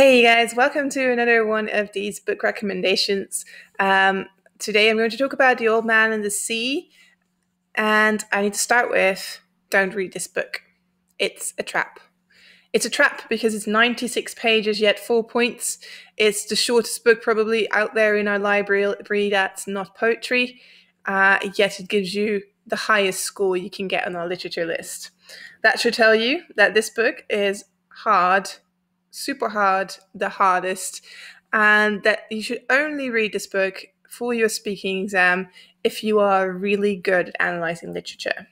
Hey guys, welcome to another one of these book recommendations. Um, today I'm going to talk about The Old Man and the Sea, and I need to start with don't read this book. It's a trap. It's a trap because it's 96 pages, yet four points. It's the shortest book probably out there in our library that's not poetry, uh, yet it gives you the highest score you can get on our literature list. That should tell you that this book is hard super hard, the hardest, and that you should only read this book for your speaking exam if you are really good at analyzing literature.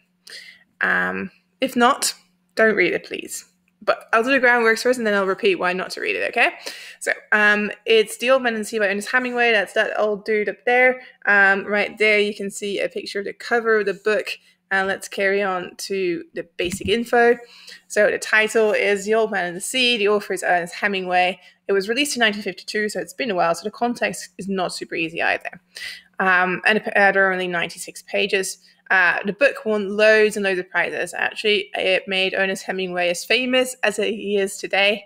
Um, if not, don't read it, please. But I'll do the groundwork first and then I'll repeat why not to read it, okay? So, um, it's The Old Man and Sea by Ernest Hemingway. That's that old dude up there. Um, right there, you can see a picture of the cover of the book and let's carry on to the basic info. So the title is The Old Man and the Sea. The author is Ernest Hemingway. It was released in 1952, so it's been a while. So the context is not super easy either. Um, and it had only 96 pages. Uh, the book won loads and loads of prizes. Actually, it made Ernest Hemingway as famous as he is today,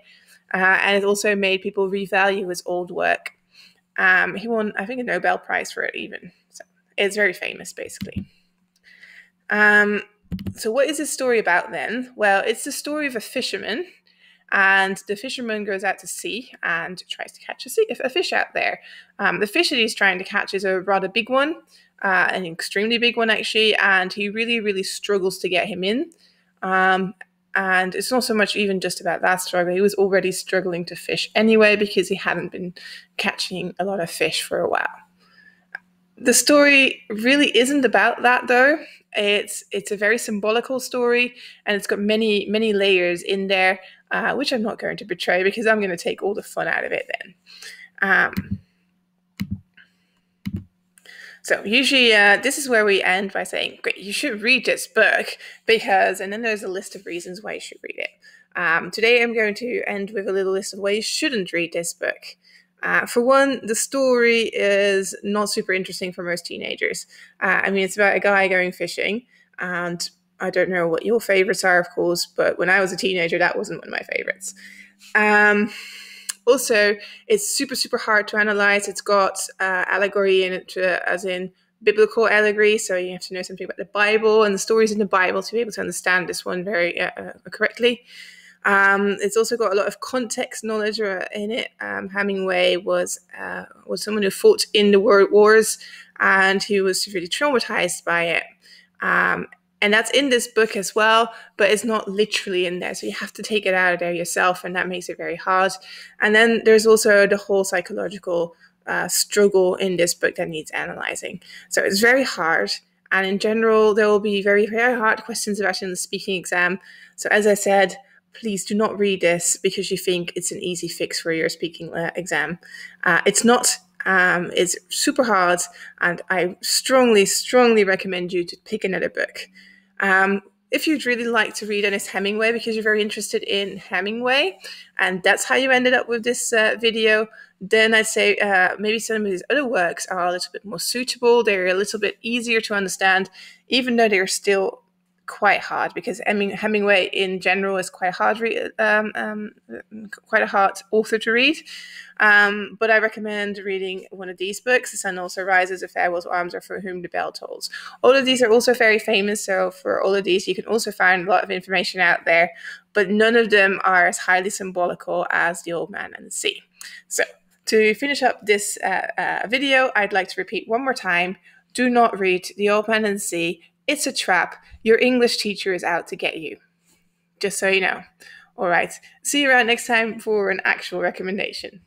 uh, and it also made people revalue his old work. Um, he won, I think, a Nobel Prize for it, even. So it's very famous, basically. Um, so, what is this story about then? Well, it's the story of a fisherman, and the fisherman goes out to sea and tries to catch a, sea, a fish out there. Um, the fish that he's trying to catch is a rather big one, uh, an extremely big one actually, and he really, really struggles to get him in. Um, and it's not so much even just about that struggle. He was already struggling to fish anyway because he hadn't been catching a lot of fish for a while. The story really isn't about that though. It's it's a very symbolical story, and it's got many many layers in there, uh, which I'm not going to betray because I'm going to take all the fun out of it. Then, um, so usually uh, this is where we end by saying, "Great, you should read this book because," and then there's a list of reasons why you should read it. Um, today I'm going to end with a little list of why you shouldn't read this book. Uh, for one, the story is not super interesting for most teenagers. Uh, I mean, it's about a guy going fishing, and I don't know what your favorites are, of course, but when I was a teenager, that wasn't one of my favorites. Um, also, it's super, super hard to analyze. It's got uh, allegory in it, uh, as in biblical allegory, so you have to know something about the Bible and the stories in the Bible to be able to understand this one very uh, uh, correctly. Um, it's also got a lot of context knowledge uh, in it. Um, Hemingway was uh, was someone who fought in the world wars and who was severely traumatized by it. Um, and that's in this book as well, but it's not literally in there. So you have to take it out of there yourself, and that makes it very hard. And then there's also the whole psychological uh, struggle in this book that needs analyzing. So it's very hard. And in general, there will be very, very hard questions about it in the speaking exam. So as I said, please do not read this because you think it's an easy fix for your speaking exam. Uh, it's not. Um, it's super hard, and I strongly, strongly recommend you to pick another book. Um, if you'd really like to read Ernest Hemingway because you're very interested in Hemingway, and that's how you ended up with this uh, video, then I'd say uh, maybe some of his other works are a little bit more suitable. They're a little bit easier to understand, even though they're still quite hard because I mean Hemingway in general is quite hard re- um, um, quite a hard author to read. Um, but I recommend reading one of these books, The Sun Also Rises, A Farewell to Arms, or For Whom the Bell Tolls. All of these are also very famous, so for all of these, you can also find a lot of information out there, but none of them are as highly symbolical as The Old Man and the Sea. So, to finish up this uh, uh, video, I'd like to repeat one more time do not read The Old Man and the Sea it's a trap. Your English teacher is out to get you. Just so you know. All right. See you around next time for an actual recommendation.